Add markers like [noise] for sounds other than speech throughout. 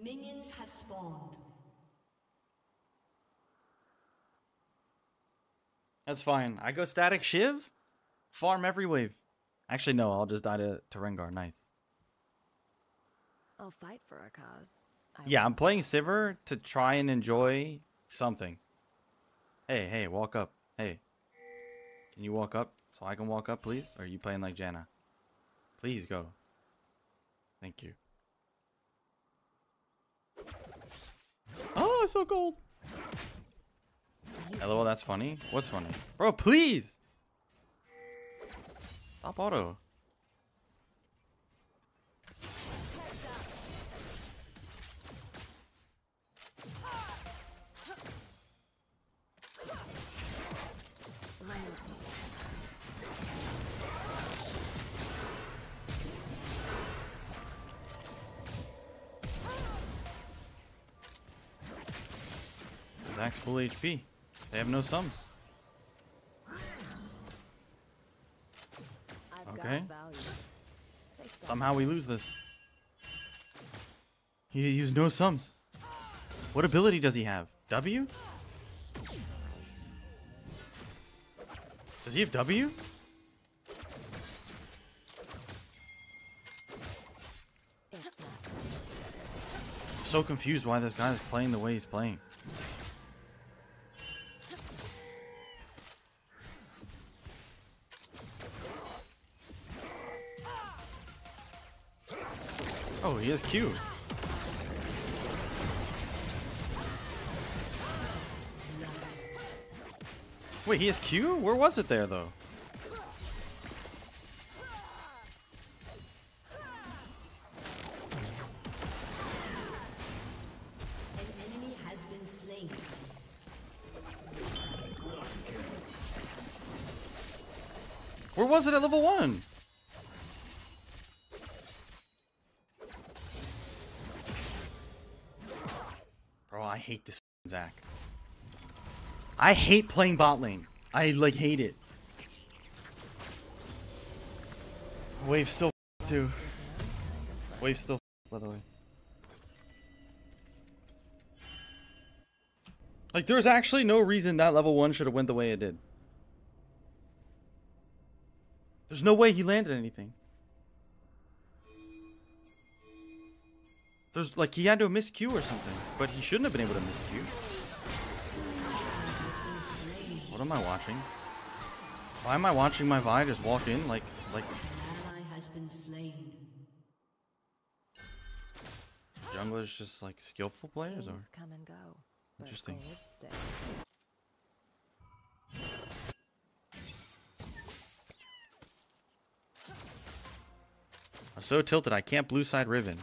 Minions have spawned. That's fine. I go static shiv, farm every wave. Actually, no, I'll just die to, to Rengar. Nice. I'll fight for our cause. I Yeah, I'm playing Sivir to try and enjoy something. Hey, hey, walk up. Hey. Can you walk up so I can walk up, please? Or are you playing like Janna? Please go. Thank you. Oh, it's so cold. LOL, that's funny. What's funny? Bro, please! Stop auto. Full HP. They have no sums. Okay. got values. They stand Somehow we lose this. He used no sums. What ability does he have? W? Does he have W? I'm so confused why this guy is playing the way he's playing. Oh, he has Q. Wait, he has Q? Where was it there, though? An enemy has been slain. Where was it at level 1? I hate this Zac. I hate playing bot lane. I like hate it. Wave still too. Wave still by the way. Like there's actually no reason that level 1 should have went the way it did. There's no way he landed anything. There's like he had to missed Q or something, but he shouldn't have been able to miss Q. What am I watching? Why am I watching my Vi just walk in like like junglers just like skillful players or. Interesting. I'm so tilted I can't blue side Riven.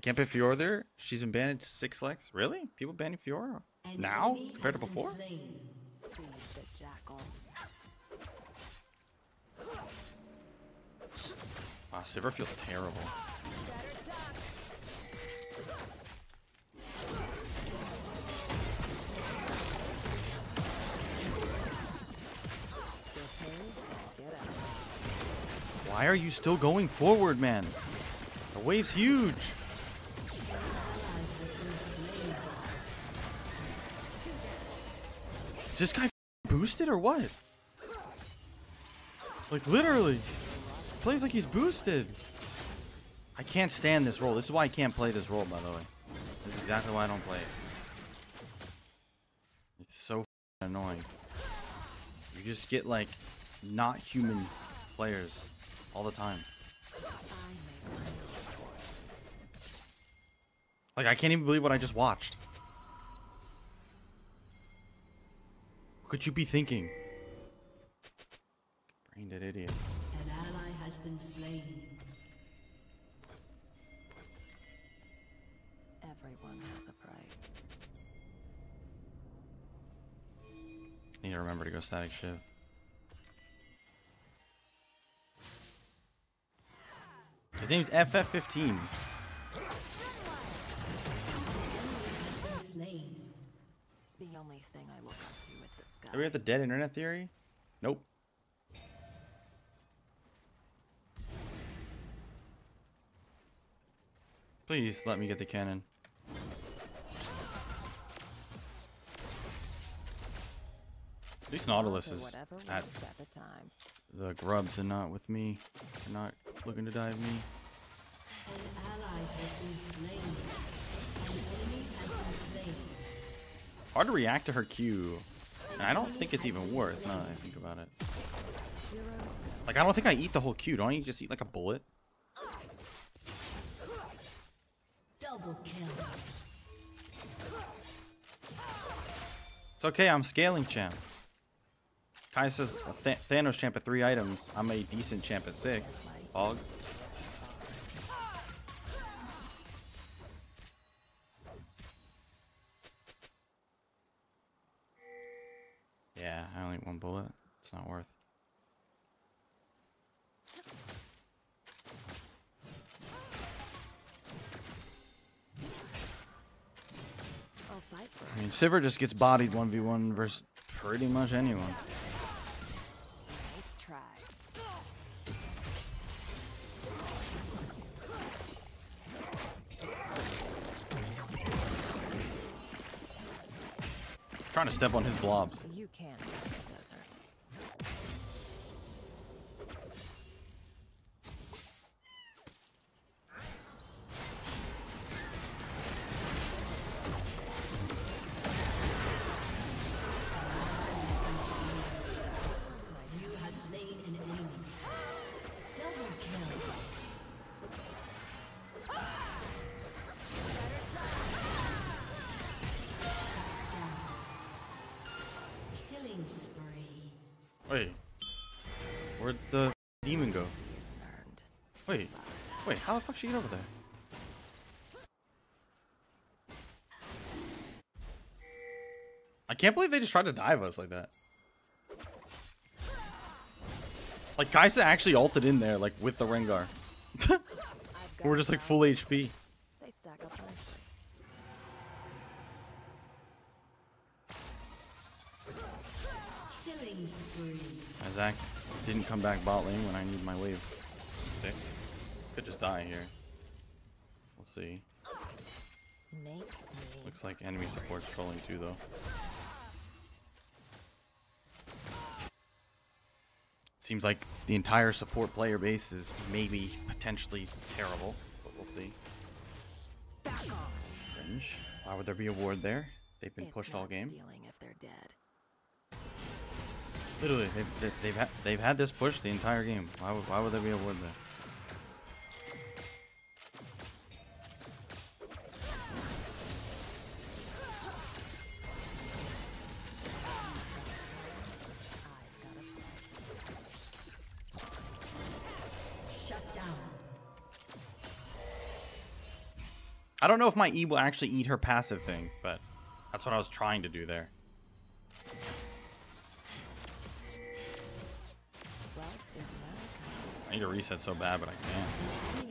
I can't put Fiora there. She's been banned six legs. Really? People banning Fiora now compared to before? slain. Feed the jackal. Wow, Sivir feels terrible. Get paid, get out. Why are you still going forward, man? The wave's huge. This guy boosted or what? Like literally. Plays like he's boosted. I can't stand this role. This is why I can't play this role, by the way. This is exactly why I don't play it. It's so annoying. You just get like not human players all the time. Like I can't even believe what I just watched. Could you be thinking? Brain dead idiot. An ally has been slain. Everyone has a price. Need to remember to go static shiv. His name's FF15. The only thing I look up to sky. Do we have the dead internet theory? Nope. Please let me get the cannon. At least Nautilus is at the grubs and not with me. They're not looking to dive me. An ally has been slain. An enemy has been slain. Hard to react to her Q. And I don't think it's even worth now that I think about it. Like, I don't think I eat the whole Q. Don't you just eat like a bullet? Double kill. It's okay, I'm scaling champ. Kai says Th Thanos champ at three items. I'm a decent champ at six. Hog. It's not worth. I mean, Sivir just gets bodied 1v1 versus pretty much anyone. Trying to step on his blobs. How the fuck she get over there? I can't believe they just tried to dive us like that. Like Kaisa actually ulted in there, like with the Rengar. [laughs] We're just like full HP. They stack up nicely. Killing spree. Zac didn't come back bot lane when I need my wave six. Could just die here. We'll see. Looks like enemy support's trolling too though. Seems like the entire support player base is maybe potentially terrible, but we'll see. Cringe. Why would there be a ward there? They've been It's pushed all game. Stealing if they're dead. Literally, they've, they- they've, had they've had this push the entire game. Why would, why would there be a ward there? If my E will actually eat her passive thing, but that's what I was trying to do there. I need to reset so bad, but I can't.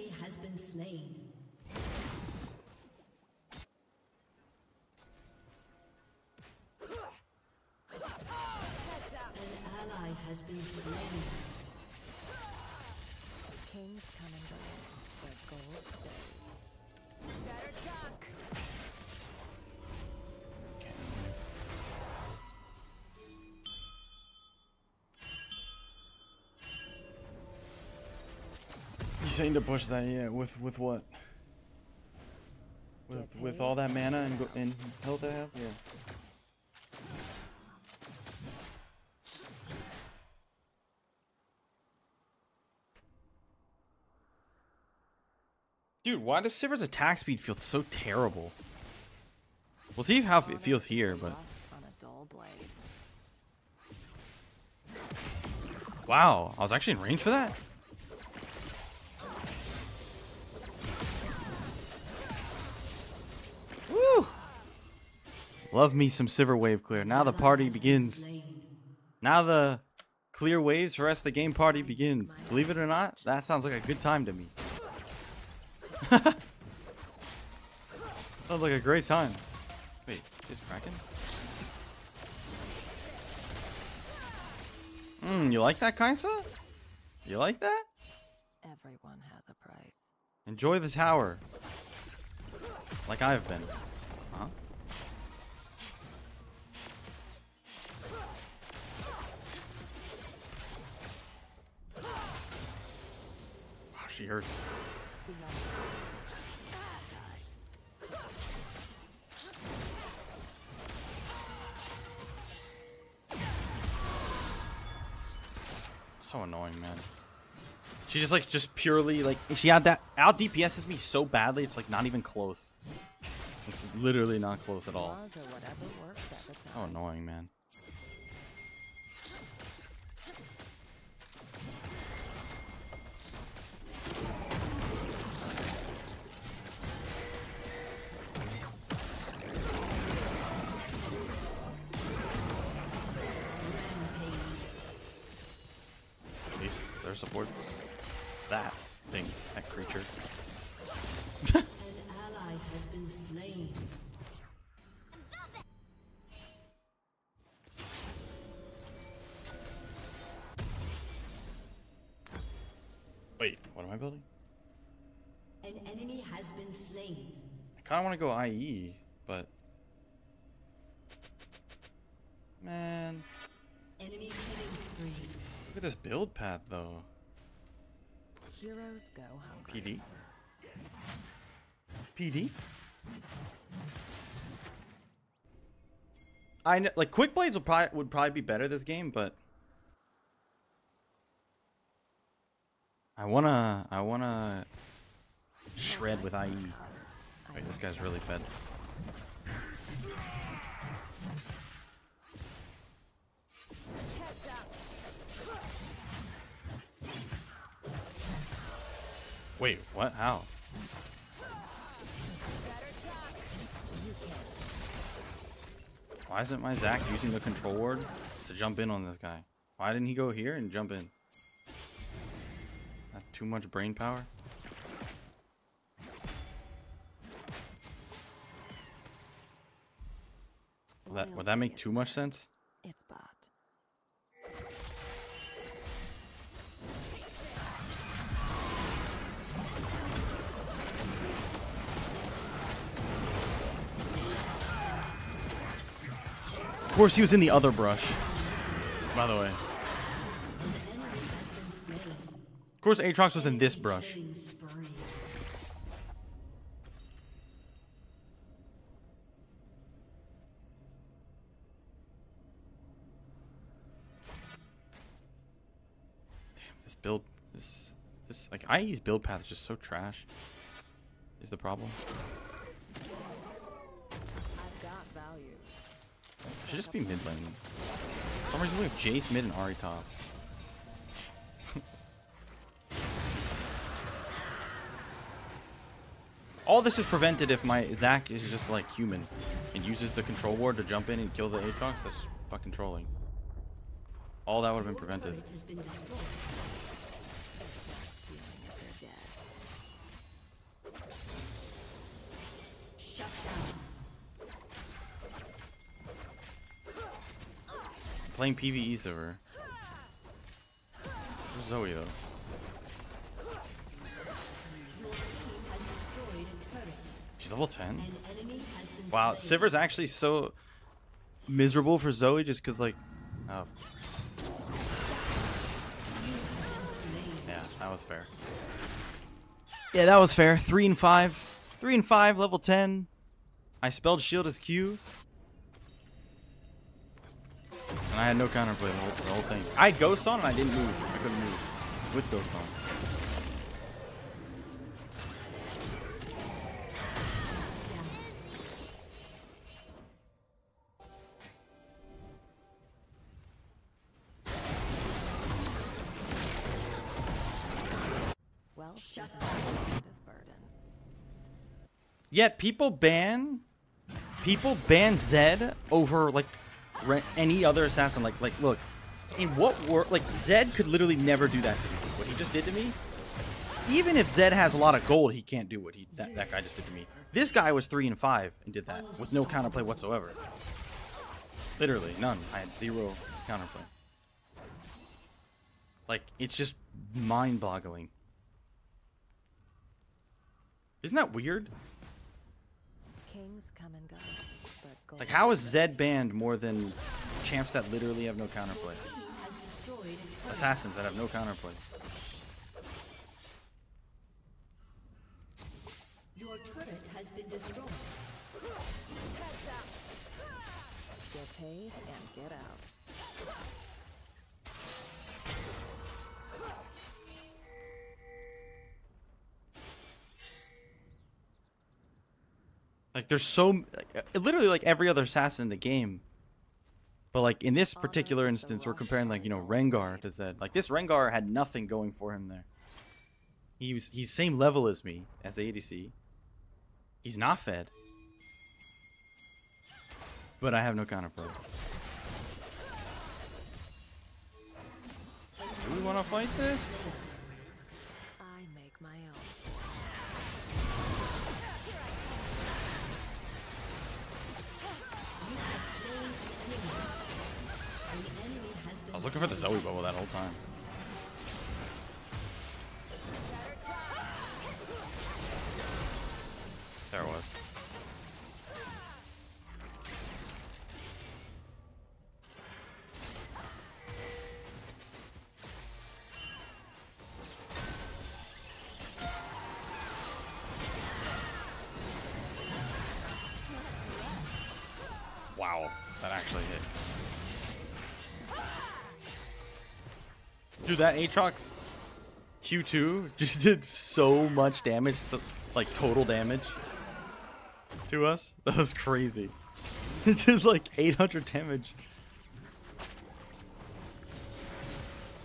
You saying to push that? Yeah. With with what? With with all that mana and and health I have? Yeah. Dude, why does Sivir's attack speed feel so terrible? We'll see how it feels here, but Rust on a dull blade. wow, I was actually in range for that. Love me some Sivir wave clear. Now the party begins. Now the clear waves for rest of the game party begins. Believe it or not, that sounds like a good time to me. [laughs] sounds like a great time. Wait, is Kraken? Hmm, you like that, Kaisa? You like that? Everyone has a price. Enjoy the tower. Like I've been. She hurts. So annoying, man. She just like just purely like she had that out DPSs me so badly it's like not even close. It's literally not close at all. Was or whatever works at the So annoying, man. Supports that thing, that creature. An ally has been slain. Wait, what am I building? An enemy has been slain. I kind of want to go IE, look at this build path though. Heroes go hungry. PD. PD. I know, like quick blades will probably would probably be better this game, but I wanna I wanna shred with IE. Wait, this guy's really fed. Wait, what? How? Why isn't my Zac using the control ward to jump in on this guy? Why didn't he go here and jump in? Not too much brain power? Would that, would that make too much sense? Course, he was in the other brush. By the way. Of course, Aatrox was in this brush. Build, this, this, like, IE's build path is just so trash. Is the problem? Should just be mid lane. For some reason, we have Jace mid and Ahri top. [laughs] All this is prevented if my Zac is just like human and uses the control ward to jump in and kill the Aatrox. That's fucking trolling. All that would have been prevented. Playing PvE server. Where's Zoe though? She's level 10. An enemy has been Wow. Sivir's actually so miserable for Zoe just because, like, oh. Yeah, that was fair. Yeah, that was fair. Three and five. Three and five, level 10. I spelled shield as Q. And I had no counterplay the whole, the whole thing. I had Ghost on and I didn't move. I couldn't move. With Ghost on. Well, Shut she's a kind of burden. Yet people ban people ban Zed over like re- any other assassin. Like like look, in what world like Zed could literally never do that to me. What he just did to me. Even if Zed has a lot of gold, he can't do what he that, that guy just did to me. This guy was three and five and did that with no counterplay whatsoever. Literally none. I had zero counterplay. Like it's just mind-boggling. Isn't that weird? Things come and go, Like, how is Zed banned more than champs that literally have no counterplay? Assassins that have no counterplay. Your turret has been destroyed. Get paid and get out. Like, there's so like, uh, literally like every other assassin in the game. But like in this particular Honor is the instance, we're comparing like you know Rengar to Zed. Like this Rengar had nothing going for him there. He was he's same level as me as the ADC. He's not fed. But I have no counterplay. Do we want to fight this? I was looking for the Zoe bubble that whole time. Dude, that Aatrox Q2 [laughs] just did so much damage, to, like total damage to us. [laughs] That was crazy. [laughs] It did like 800 damage.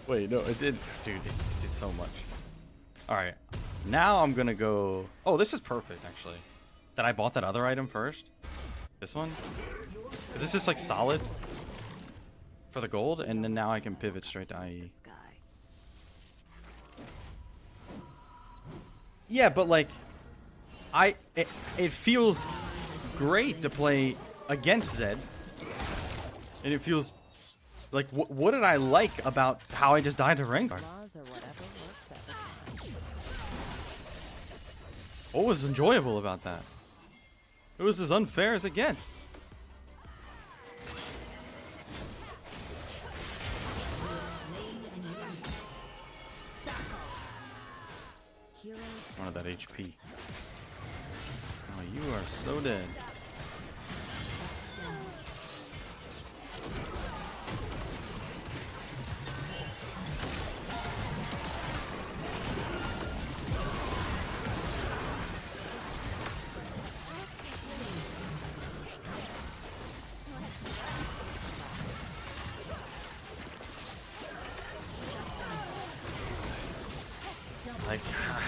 Wait, no, it did. Dude, it did so much. Alright, now I'm gonna go. Oh, this is perfect actually. That I bought that other item first. This one. Is this is like solid for the gold? And then now I can pivot straight to. IE. Yeah, but like, I it, it feels great to play against Zed, and it feels like wh- what did I like about how I just died to Rengar? What was enjoyable about that? It was as unfair as it gets. One of that HP. Oh, you are so dead.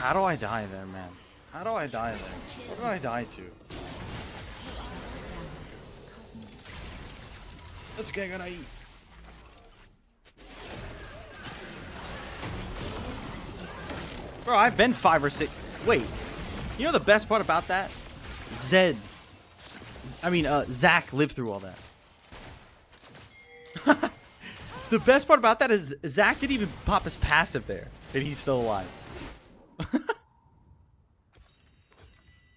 How do I die there, man? How do I die there? What did I die to? Let's get gonna eat. Bro, I've been five or six. Wait, you know the best part about that? Zed. I mean, uh, Zac lived through all that. [laughs] the best part about that is Zac didn't even pop his passive there, and he's still alive.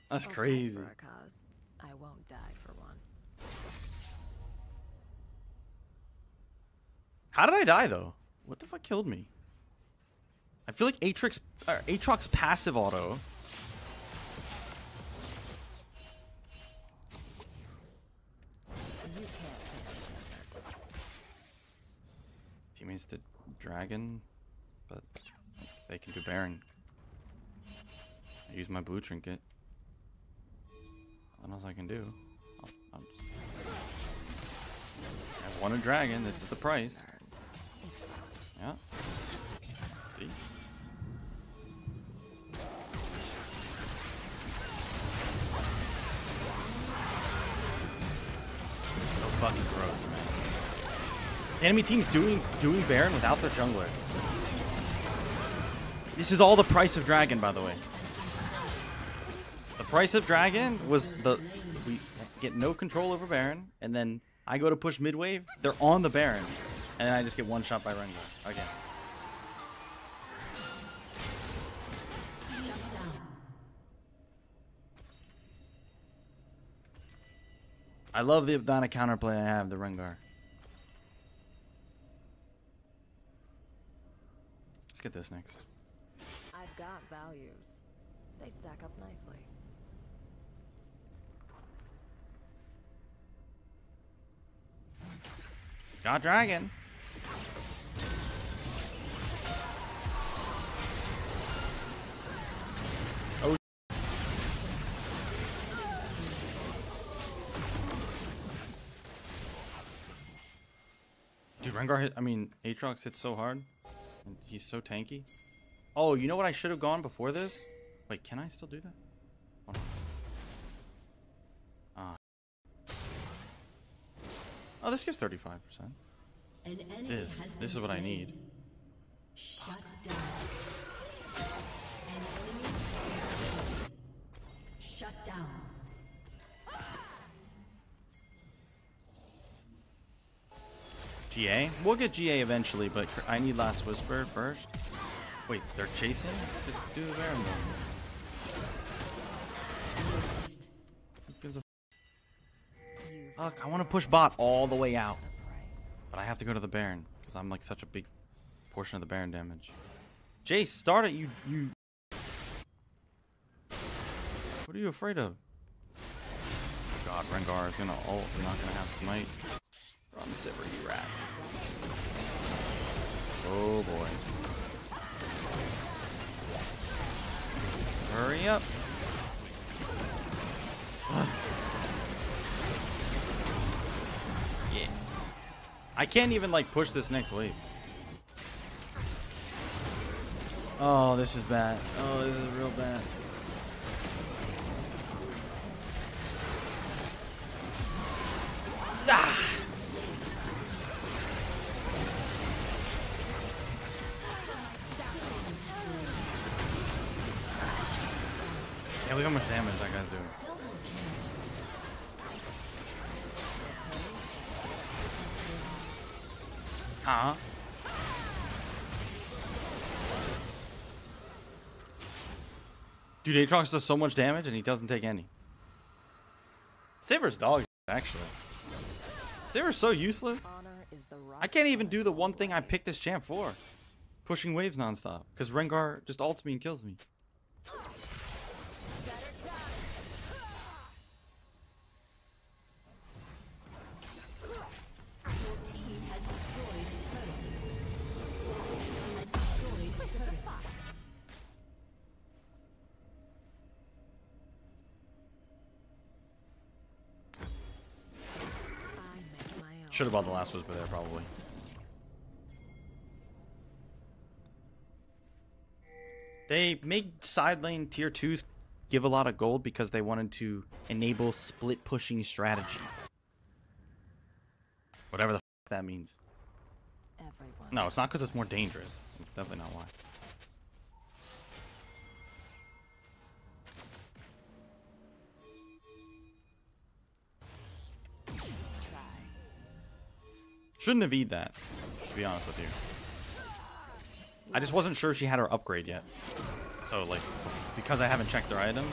That's I'll crazy. For cause. I won't die for one. How did I die though? What the fuck killed me? I feel like Aatrox, uh, Aatrox passive auto. You can't take. Teammates did dragon, but they can do baron. I use my blue trinket. What else I can do? Oh, I'll, I'll just... I want a dragon. This is the price. Yeah. See? So fucking gross, man. The enemy team's doing doing Baron without their jungler. This is all the price of Dragon, by the way. The price of Dragon was the we get no control over Baron, and then I go to push mid wave. They're on the Baron, and then I just get one shot by Rengar again. I love the of counterplay I have, the Rengar. Let's get this next. I've got values. They stack up nicely. Got dragon. Oh. Dude, Rengar hit, I mean, Aatrox hits so hard. And he's so tanky. Oh, you know what I should have gone before this? Wait, can I still do that? Oh, this gives 35%. This. has This is what I need. Shut down. An enemy has been slain. Shut down. GA? We'll get GA eventually, but I need Last Whisper first. Wait, they're chasing? Just do the Baron fuck? I want to push bot all the way out. But I have to go to the Baron, because I'm like such a big portion of the Baron damage. Jace, start it, you you What are you afraid of? God, Rengar is gonna ult, we're not gonna have smite. Run Sivir, you rat. Oh boy. Hurry up. I can't even like push this next wave. Oh, this is bad. Oh, this is real bad. Ah! Yeah, look how much damage that guy's doing. Huh? Dude, Aatrox does so much damage and he doesn't take any. Sivir's dog, actually. Sivir's so useless. I can't even do the one thing I picked this champ for. Pushing waves nonstop. Because Rengar just ults me and kills me. Should have bought the last whisper there, probably. They made side lane tier 2s give a lot of gold because they wanted to enable split pushing strategies. Whatever the f that means. Everyone. No, it's not because it's more dangerous. It's definitely not why. Shouldn't have eat that, to be honest with you. I just wasn't sure she had her upgrade yet. So, like, because I haven't checked her items.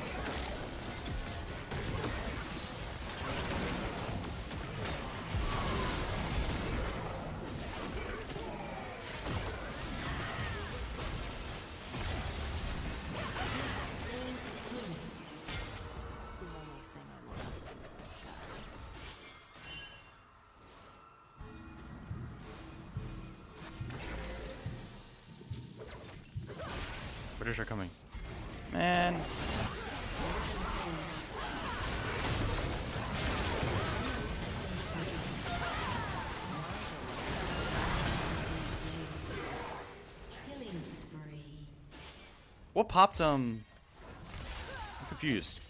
What popped, um... I'm confused.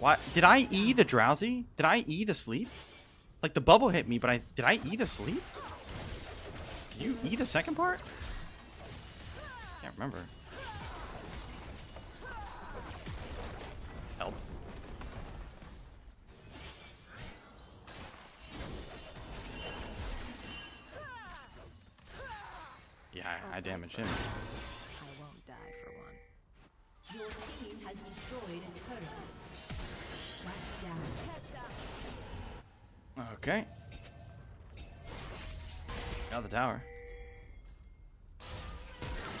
Why? Did I E the drowsy? Did I E the sleep? Like, the bubble hit me, but I... Did I E the sleep? Can you E the second part? Can't remember. Help. Yeah, I, I damaged him. Has destroyed a turret. Shut down. Okay. Got the tower.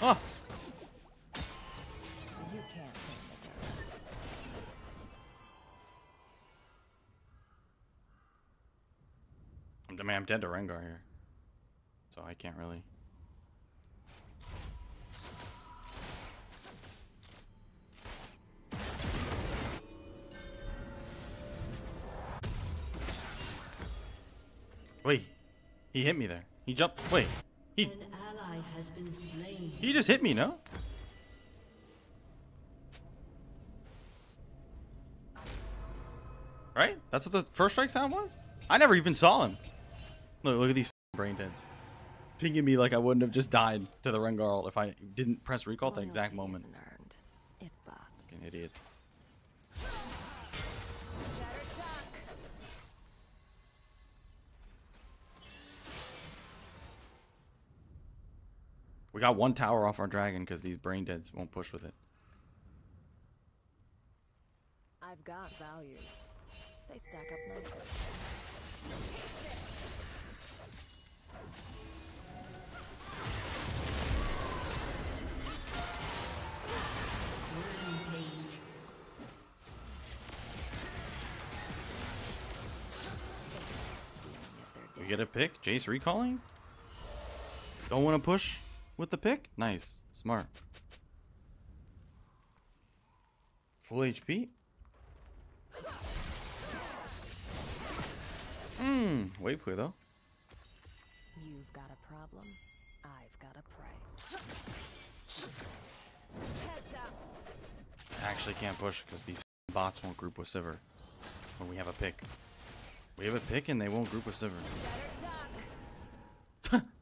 Oh! You can't tame the toad. I mean, I'm dead to Rengar here. So I can't really. He hit me there. He jumped. Wait. He An ally has been slain. he just hit me, no? Right? That's what the first strike sound was? I never even saw him. Look, look at these brain deads. Pinging me like I wouldn't have just died to the Rengar if I didn't press recall at the exact moment. isn't. It's bought. Fucking idiots. We got one tower off our dragon because these brain deads won't push with it. I've got values. They stack up nicely. Rampage. Stealing if they're We get a pick. Jace recalling. Don't want to push with the pick. Nice, smart. Full HP. Mmm. Wave clear though. You've got a problem. I've got a price. Heads up. I actually can't push because these bots won't group with Sivir when we have a pick. We have a pick and they won't group with Sivir. [laughs]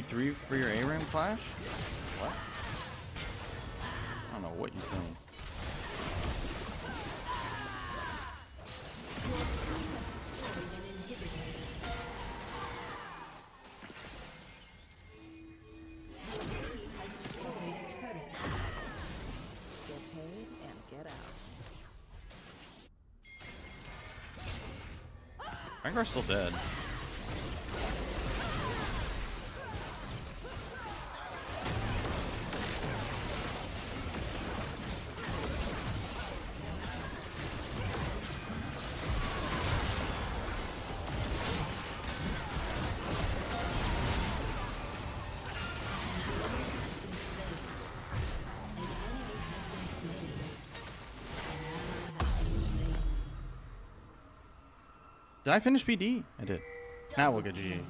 E3 for your ARAM clash? What? I don't know what you're saying. Rengar's still dead. Did I finish PD? I did. Now we'll get GG.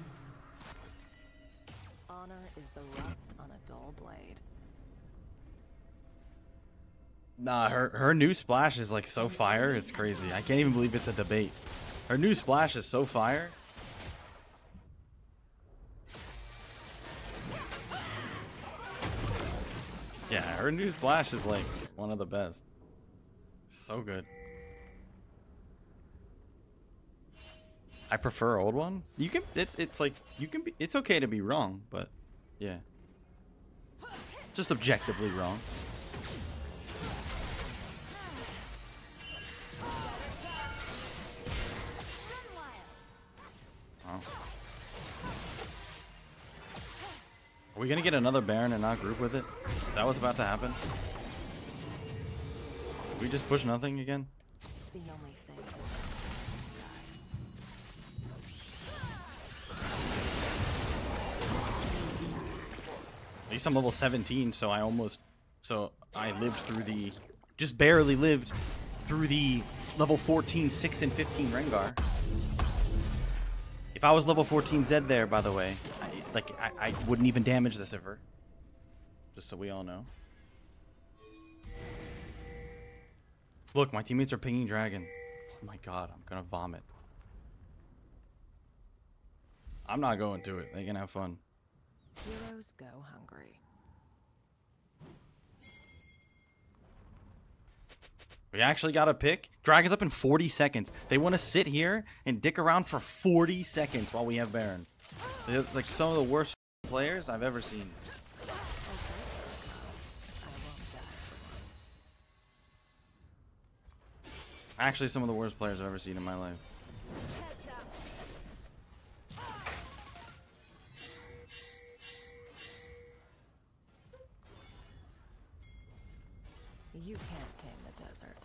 Honor is the rust on a dull blade. Nah, her her new splash is like so fire, it's crazy. I can't even believe it's a debate. Her new splash is so fire. Yeah, her new splash is like one of the best. So good. I prefer old one. You can it's it's like you can be it's okay to be wrong, but yeah. Just objectively wrong. Oh. Are we gonna get another Baron and not group with it? that was about to happen? We just push nothing again? The only At least I'm level 17, so I almost, so I lived through the, just barely lived through the level 14, 6, and 15 Rengar. If I was level 14 Zed there, by the way, I, like I, I wouldn't even damage this ever. Just so we all know. Look, my teammates are pinging Dragon. Oh my god, I'm gonna vomit. I'm not going to it. They can have fun. Heroes go hungry. We actually got a pick. Dragon's up in 40 seconds. They want to sit here and dick around for 40 seconds while we have Baron. They're like some of the worst players I've ever seen. Actually, some of the worst players I've ever seen in my life. You can't tame the desert.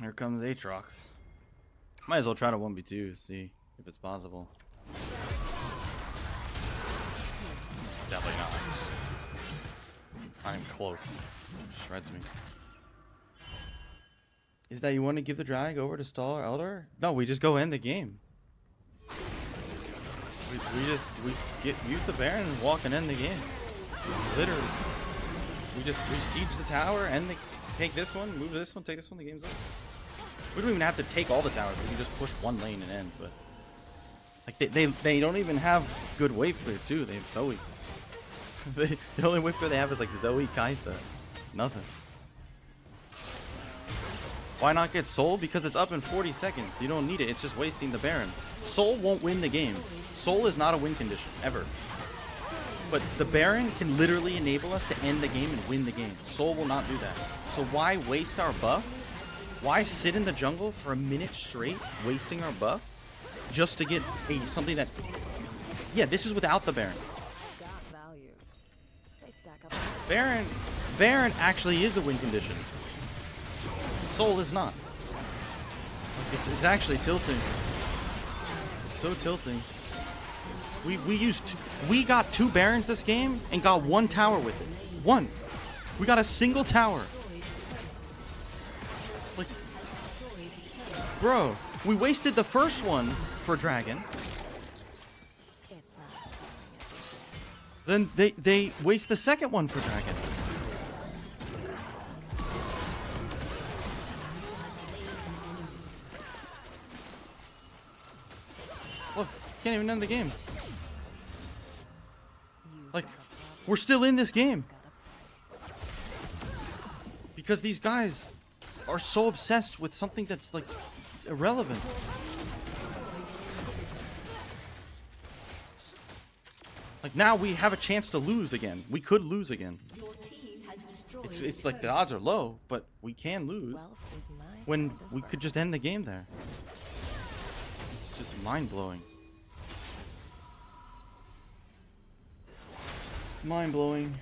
Here comes Aatrox. Might as well try to 1v2, see if it's possible. Definitely not. Not even close. Shreds me. Is that you want to give the drag over to Stall or Elder? No, we just go end the game. We, we just we get use the Baron and walk and end the game. Literally. We just we siege the tower, end the take this one, move to this one, take this one, the game's over. We don't even have to take all the towers. We can just push one lane and end. But like they they, they don't even have good wave clear too. They have Zoe. [laughs] they, the only wave clear they have is like Zoe, Kai'Sa, nothing. Why not get Soul? Because it's up in 40 seconds. You don't need it. It's just wasting the Baron. Soul won't win the game. Soul is not a win condition ever. But the Baron can literally enable us to end the game and win the game. Soul will not do that. So why waste our buff? Why sit in the jungle for a minute straight, wasting our buff, just to get a something that? Yeah, this is without the Baron. Baron, Baron actually is a win condition. Soul is not. It's, it's actually tilting. It's so tilting. We we used we got two Barons this game and got one tower with it. One. We got a single tower. Bro, we wasted the first one for Dragon. Then they they waste the second one for Dragon. Look, can't even end the game. Like, we're still in this game because these guys are so obsessed with something that's like irrelevant. Like now we have a chance to lose again. We could lose again. It's it's like the odds are low, but we can lose. When we could just end the game there. It's just mind blowing. It's mind blowing.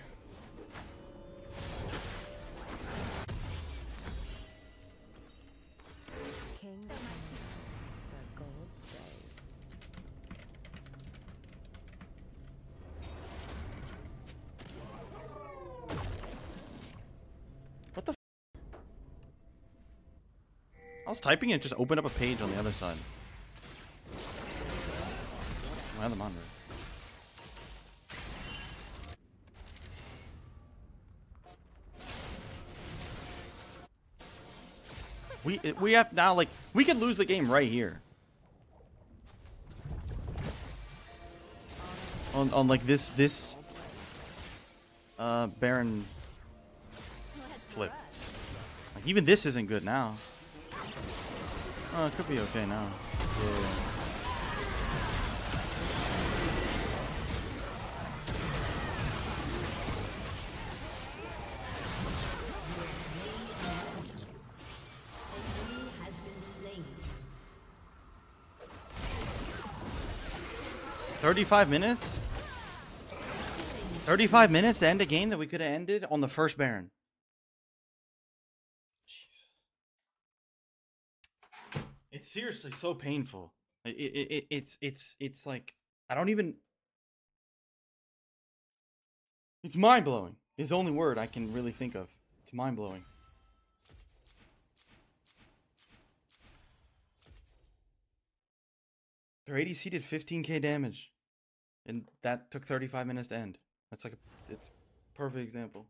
Was typing it just opened up a page on the other side. Why the monitor? We we have now like we could lose the game right here. On on like this this uh Baron flip. Like even this isn't good now. Oh, it could be okay now. Yeah. 35 minutes? 35 minutes to end a game that we could have ended on the first Baron. Jesus. It's seriously so painful. It, it, it, it's it's it's like I don't even It's mind-blowing. Is the only word I can really think of. It's mind-blowing. Their ADC did 15k damage, and that took 35 minutes to end. That's like a it's perfect example.